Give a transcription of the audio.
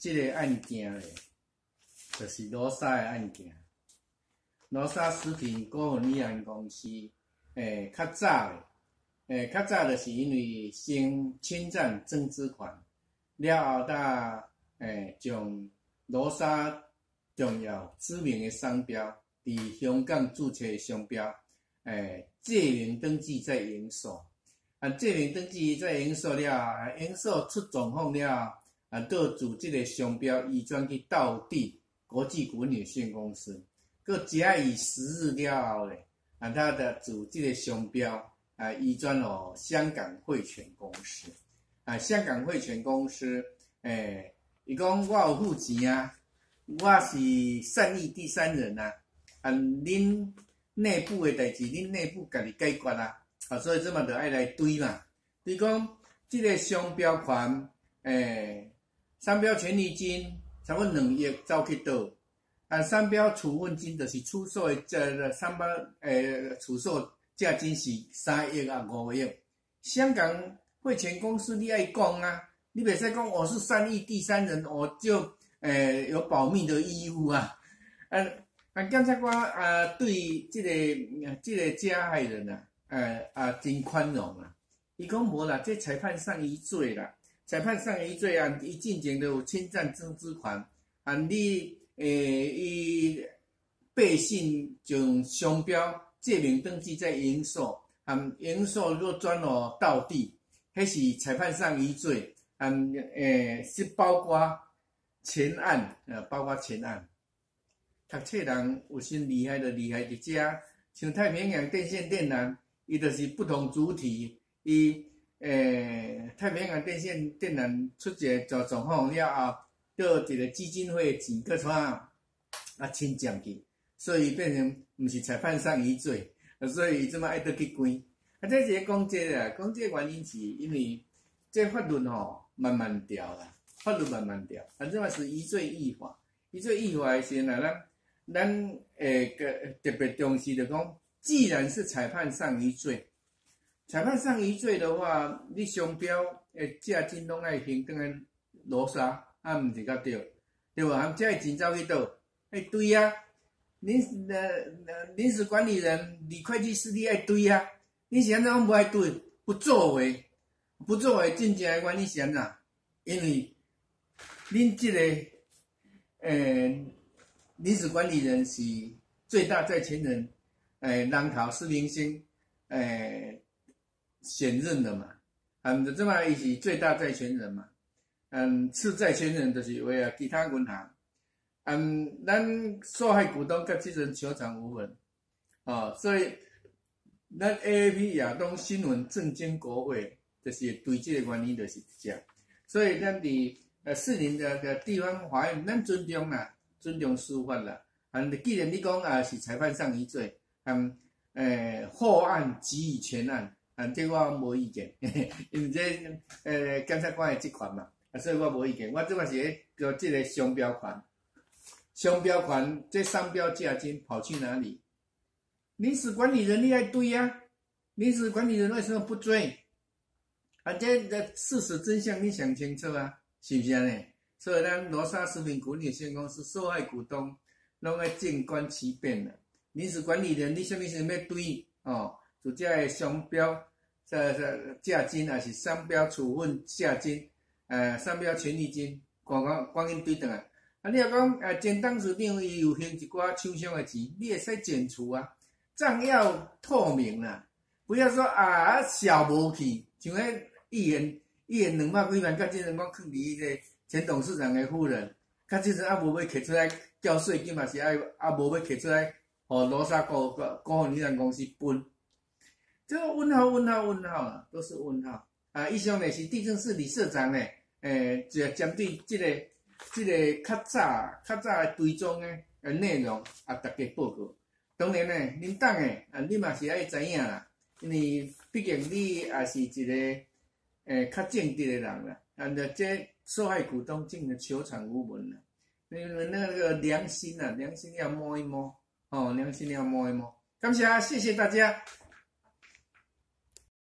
这个案件咧，就是罗莎的案件。罗莎食品股份有限公司，诶，较早诶，较早就是因为先侵占增资款，了后呾诶，将罗莎重要知名的商标，伫香港注册商标，诶，借名登记在营售，啊，借名登记在营售了，营售出状况了。啊，倒自即个商标移转去道地国际股份有限公司，佮假以时日了后咧，啊，他的组即个商标啊移转咯香港汇权公司，啊，香港汇权公司，诶，伊讲我有付钱啊，我是善意第三人啊，啊，恁内部的代志，恁内部家己解决啊，啊，所以这么着爱来追嘛，伊讲即个商标权，诶。商标权利金差不多两亿走去倒，啊，商标处分金就是出售的这商标诶，出售价金是三亿啊五亿。香港汇钱公司你爱讲啊，你袂使讲我是善意第三人，我就诶有保密的义务啊。啊啊，检察官啊对即个即个加害人啊，诶啊真宽容啊，伊讲无啦，这裁判上一罪啦。裁判上一罪啊，伊进前都有侵占增资款，啊，你诶，伊背信将商标借名登记在营售，啊，营售若转落到地，迄是裁判上一罪，啊，诶，是包括前案，呃，包括前案。读册人有甚厉害的厉害伫遮，像太平洋电线电缆，伊就是不同主体，伊。诶，太平洋电线电缆出个做状况了后，倒一个基金会钱搁怎啊侵占去，所以变成毋是裁判上一罪，所以伊即么爱得去关。啊，这一个讲这啊，讲这原因是因为这法律吼慢慢调啦，法律慢慢调，反正嘛是一罪一罚，一罪一罚时呐，咱咱诶个特别重视的讲，既然是裁判上一罪。裁判上一罪的话，你商标诶价金拢爱平等诶罗莎，啊毋是较对，对无？啊，这钱走去倒？哎，对啊，临呃呃临时管理人李会计师你爱对啊，你是安怎无爱对？不作为，不作为，真正诶原因是安怎？因为恁即个诶临时管理人是最大债权人，诶，浪头是明星，诶。选任的嘛，嗯，这么伊是最大债权人嘛，嗯，次债权人就是为啊其他银行，嗯，咱受害股东甲这阵求偿无门，哦，所以咱 A A P 亚东新闻证监国会就是对这个原因就是这样，所以咱伫呃四零的个地方法院，咱尊重啦，尊重司法啦，嗯，既然你讲啊是裁判上一罪，嗯，诶后案给予前案。啊，这我无意见，因为这呃检察官的职权嘛，啊，所以我无意见。我即嘛是叫这个商标权，商标权这商标价金跑去哪里？临时管理人你爱对呀，临时管理人为什么不追？啊，这这事实真相你想清楚啊，是不是安尼？所以咱罗莎食品股份有限公司受害股东拢爱静观其变啦。临时管理人你什么时阵要对？哦，就这个商标。这这价金也是商标处分价金，呃，商标权利金，光光光因对等啊。啊，你若讲呃，前董事长伊有还一寡厂商的钱，你会使减除啊，账要透明啦，不要说啊小无去，像迄议员议员两百几万，甲即阵讲去离个前董事长的夫人，甲即阵啊无要摕出来交税金嘛是爱啊无要摕出来，互罗莎股股股份有限公司分。这个问号问号问号啊，都是问号啊！以上呢是地震市理事长呢，诶，就针对这个这个较早较早的追踪的呃内容啊，大家报告。当然呢，恁党诶啊，你嘛是爱知影啦，因为毕竟你也是一个诶较正直的人啦，啊，这受害股东竟然求偿无门啦，因为那个良心啊，良心要摸一摸哦，良心要摸一摸。感谢，谢谢大家。